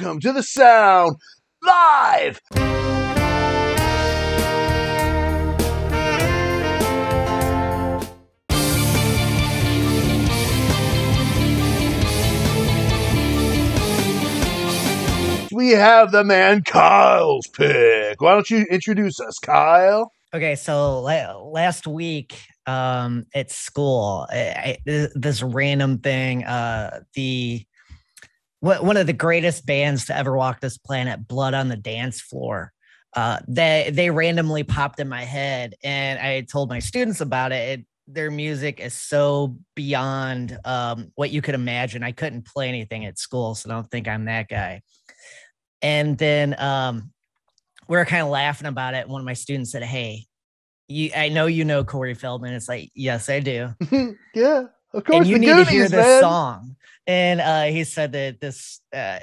welcome to the sound live. We have the man Kyle's pick. Why don't you introduce us, Kyle? Okay, so la- last week um, at school, I, I, this random thing, uh, the one of the greatest bands to ever walk this planet, Blood on the Dance Floor. Uh, they they randomly popped in my head, and I told my students about it. it their music is so beyond um, what you could imagine. I couldn't play anything at school, so I don't think I'm that guy. And then um, we were kind of laughing about it. One of my students said, "Hey, you, I know you know Corey Feldman." It's like, yes, I do. yeah, of course. And you need Goonies, to hear this man. song. And uh, he said that this uh,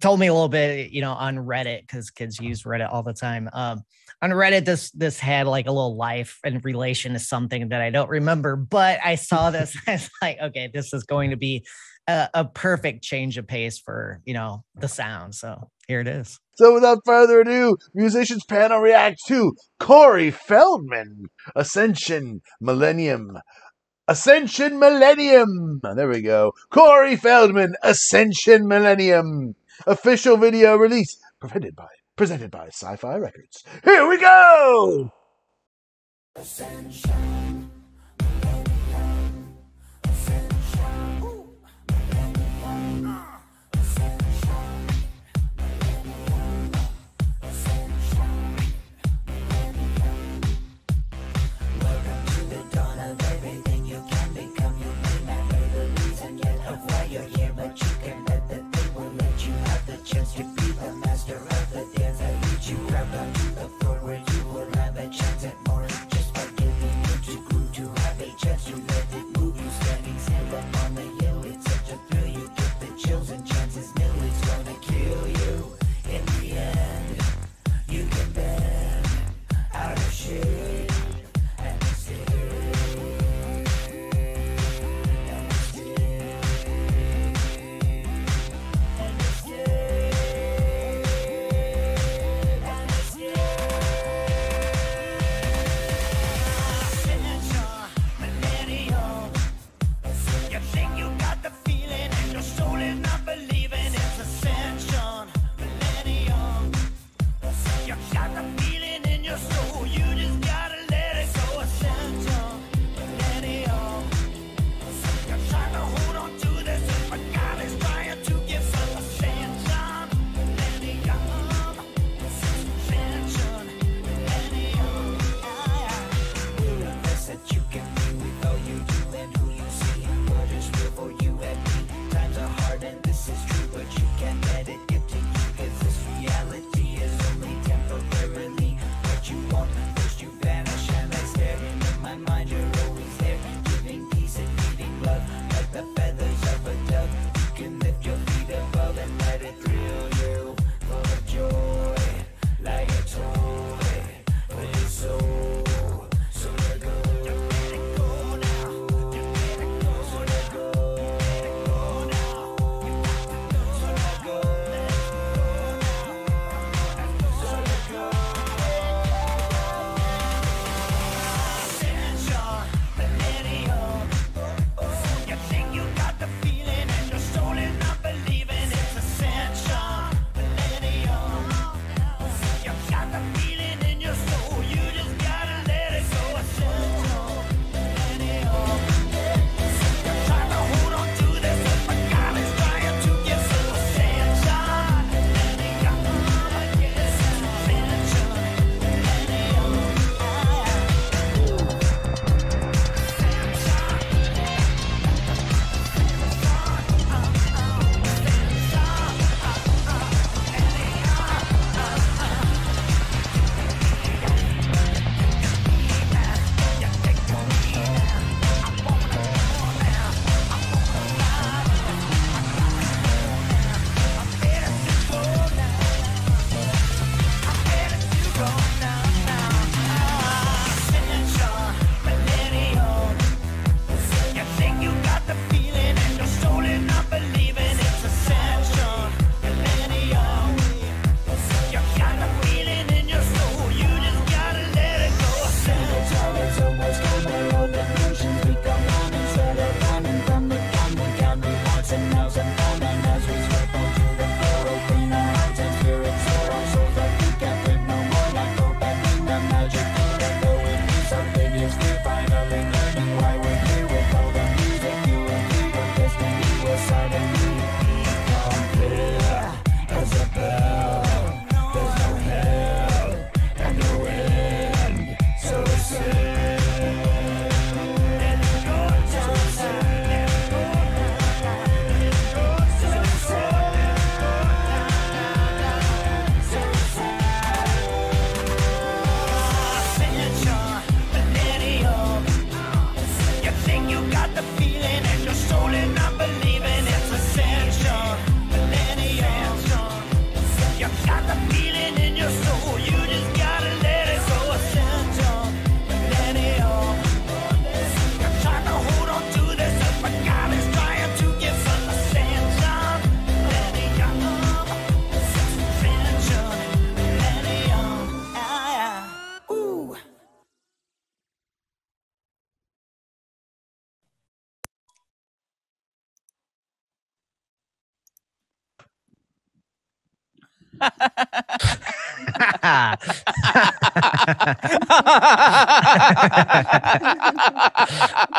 told me a little bit, you know, on Reddit because kids use Reddit all the time. Um, on Reddit, this this had like a little life in relation to something that I don't remember, but I saw this. I was like, okay, this is going to be a, a perfect change of pace for you know the sound. So here it is. So without further ado, musicians panel reacts to Corey Feldman, Ascension Millennium. Ascension Millennium. There we go. Corey Feldman, Ascension Millennium. Official video release presented by presented by CiFi Records. Here we go.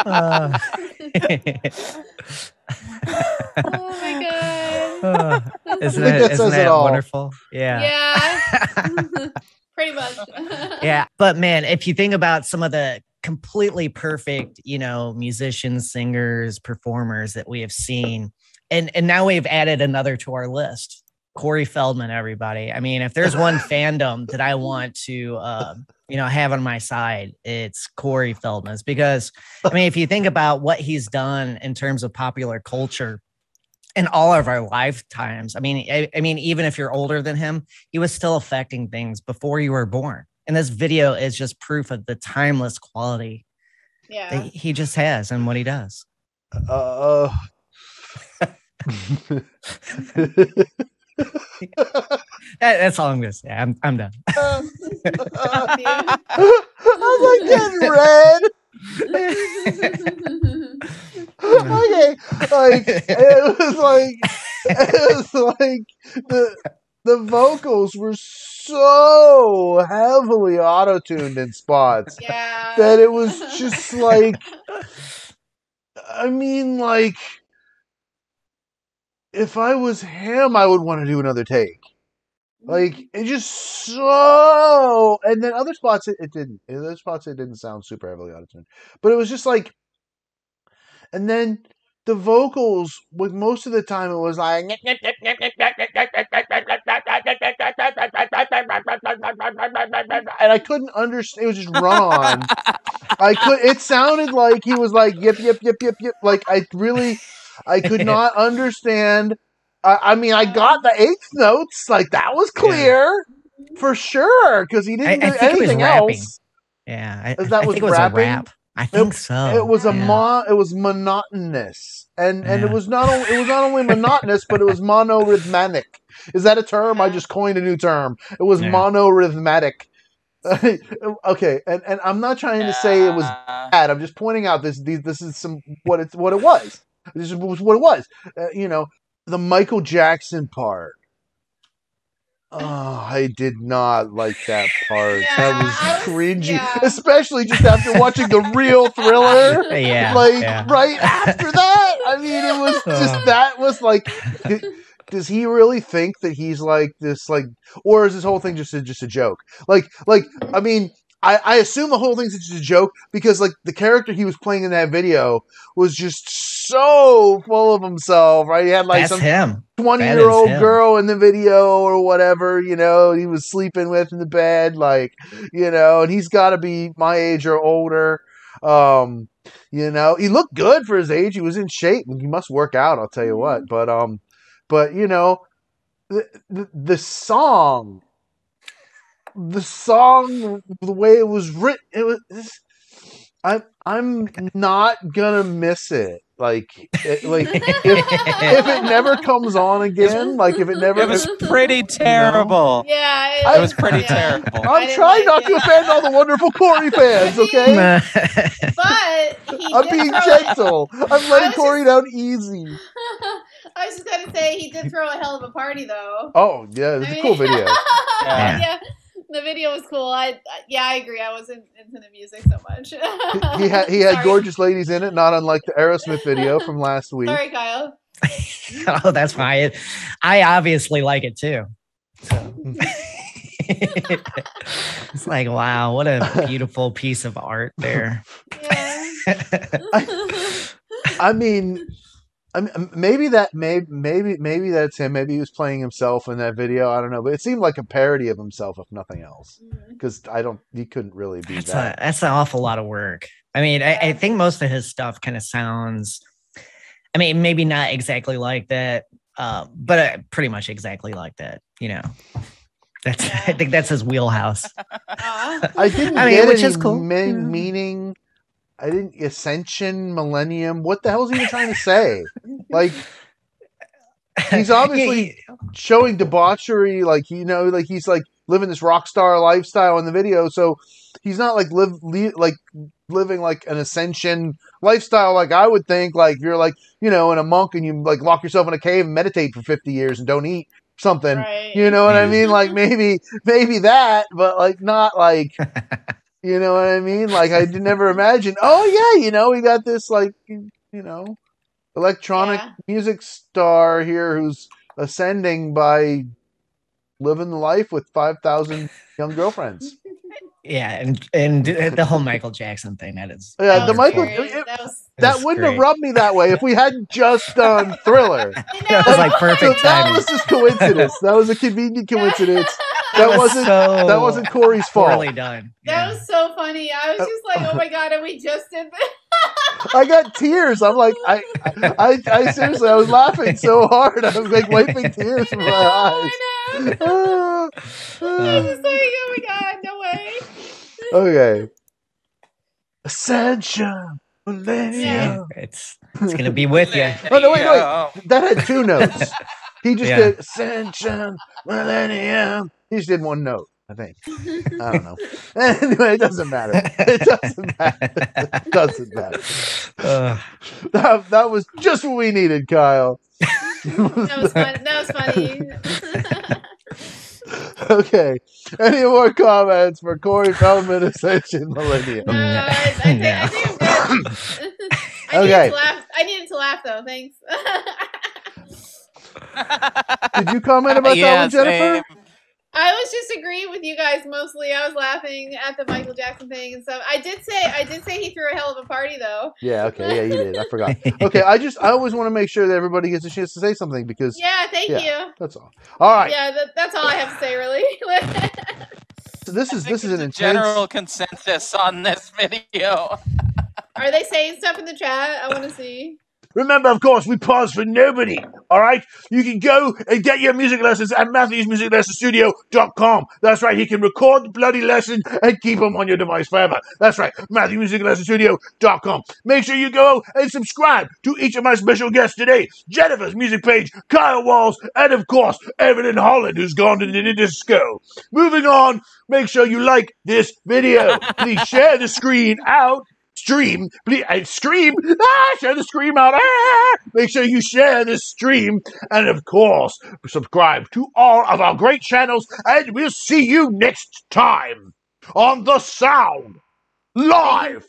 Uh, oh my god. uh, isn't think it, that isn't says it that all. wonderful? Yeah. Yeah. Pretty much. yeah. But man, if you think about some of the completely perfect, you know, musicians, singers, performers that we have seen, and and now we've added another to our list. Corey Feldman, everybody. I mean, if there's one fandom that I want to, uh, you know, have on my side, it's Corey Feldman's because, I mean, if you think about what he's done in terms of popular culture in all of our lifetimes, I mean, I, I mean, even if you're older than him, he was still affecting things before you were born. And this video is just proof of the timeless quality yeah. that he just has and what he does. Uh, That- that's all I'm gonna say. I'm I'm done. Oh, I was like getting red. okay, like it was like it was like the the vocals were so heavily auto tuned in spots yeah. that it was just like I mean like if I was him I would want to do another take. Like it just so, and then other spots it, it didn't. In other spots it didn't sound super heavily auto tuned, but it was just like, and then the vocals with most of the time it was like, and I couldn't understand. It was just on. I could. It sounded like he was like yip yip yip yip yip. Like I really, I could not understand. I, I mean, I got the eighth notes. Like that was clear for sure because he didn't I do think it was anything rapping. else. Yeah, I, that I was think it was rapping? a rap. I think so. It was a yeah. mon. It was monotonous, and and it was not. only It was not only monotonous, but it was monorhythmic. Is that a term? I just coined a new term. It was Yeah. monorhythmic. okay, and and I'm not trying to say it was uh. bad. I'm just pointing out this. These, this is some what it's what it was. This was what it was. Uh, you know, the Michael Jackson part. Oh, I did not like that part. that Yeah, was was- cringy, yeah. especially just after watching the real thriller. Yeah, like yeah. right after that. I mean, it was just that was like. Does he really think that he's like this, like, or is this whole thing just a, just a joke? Like, like, I mean, I, I assume the whole thing's just a joke because, like, the character he was playing in that video was just so full of himself, right? He had like That's some him. twenty that year old girl in the video or whatever, you know, he was sleeping with in the bed, like, you know, and he's got to be my age or older. Um, you know, he looked good for his age. He was in shape. He must work out, I'll tell you what. But, um, but, you know, the, the, the song, the song, the way it was written, it was, I'm, I'm not gonna miss it. Like, it, like, if, if it never comes on again, like if it never, It was pretty terrible. yeah. It was pretty yeah. terrible. I I'm trying like not to offend all the wonderful Corey fans, okay? But he I'm did being throw gentle. I'm letting was Corey down easy. I was just gonna say he did throw a hell of a party though. Oh yeah, it's I a mean- cool video. Yeah. yeah. The video was cool. I, I yeah, I agree. I wasn't into the music so much. He, he had he had Sorry. gorgeous ladies in it, not unlike the Aerosmith video from last week. Sorry, Kyle. oh, that's fine. I obviously like it too. So. it's like, wow, what a beautiful piece of art there. Yeah. I mean, I mean, maybe that maybe maybe maybe that's him. Maybe he was playing himself in that video. I don't know, but it seemed like a parody of himself, if nothing else. Because I don't, he couldn't really be That's, a, that. that's an awful lot of work. I mean, I, I think most of his stuff kind of sounds, I mean, maybe not exactly like that, uh, but uh, pretty much exactly like that, you know. That's I think that's his wheelhouse. I didn't I mean, get which any is cool. me- Yeah. meaning. I didn't ascension, millennium. What the hell is he even trying to say? Like he's obviously showing debauchery, like you know, like he's like living this rock star lifestyle in the video. So he's not like live li- like living like an ascension lifestyle, like I would think. Like if you're like you know, in a monk and you like lock yourself in a cave and meditate for fifty years and don't eat. something. Right. You know what I mean? Like maybe maybe that, but like not like you know what I mean? Like I did never imagine. Oh yeah, you know we got this like you know electronic Yeah. music star here who's ascending by living life with five thousand young girlfriends. Yeah, and and uh, the whole Michael Jackson thing that is. Yeah, That the Michael. it- that was that was wouldn't great. have rubbed me that way if we hadn't just done Thriller. I That was like So perfect that timing. was just coincidence. That was a convenient coincidence. It That was wasn't so that wasn't Corey's fault. poorly done. That was so funny. I was uh, just like, oh my god, and we just did this. I got tears. I'm like, I, I, I seriously, I was laughing so hard. I was like wiping tears from my eyes. I know. I was just like, oh my god, no way. okay. Ascension, millennium. Yeah. It's it's gonna be with you. Oh, no, wait, wait. That had two notes. He just Yeah. did Ascension, millennium. He just did one note. I think. I don't know. Anyway, it doesn't matter. It doesn't matter. It doesn't matter. Uh, That, that was just what we needed, Kyle. That was fun. That was funny. okay. Any more comments for Corey Feldman Ascension Millennium? No, I, I, think, I think I'm good. I Okay. needed to laugh. I needed to laugh though. Thanks. Did you comment about yeah, that one, Jennifer? same. I was just agreeing with you guys mostly. I was laughing at the Michael Jackson thing and stuff. I did say I did say he threw a hell of a party though. Yeah, okay, yeah, you did. I forgot. Okay, I just I always want to make sure that everybody gets a chance to say something because Yeah, thank Yeah. you. that's all. All right, Yeah, that, that's all I have to say really. so this is I think this is an a intense. general consensus on this video. Are they saying stuff in the chat? I want to see. Remember, of course, we pause for nobody. All right, you can go and get your music lessons at MatthewsMusicLessonStudio.com. That's right, he can record the bloody lesson and keep them on your device forever. That's right, MatthewsMusicLessonStudio.com. Make sure you go and subscribe to each of my special guests today: Jennifer's music page, Kyle Walz, and of course, Evelyn Holland, who's gone to the disco. Moving on, make sure you like this video. Please share the screen out stream, please, stream, ah, share the stream out, ah, make sure you share this stream, and of course, subscribe to all of our great channels, and we'll see you next time on The Sound, live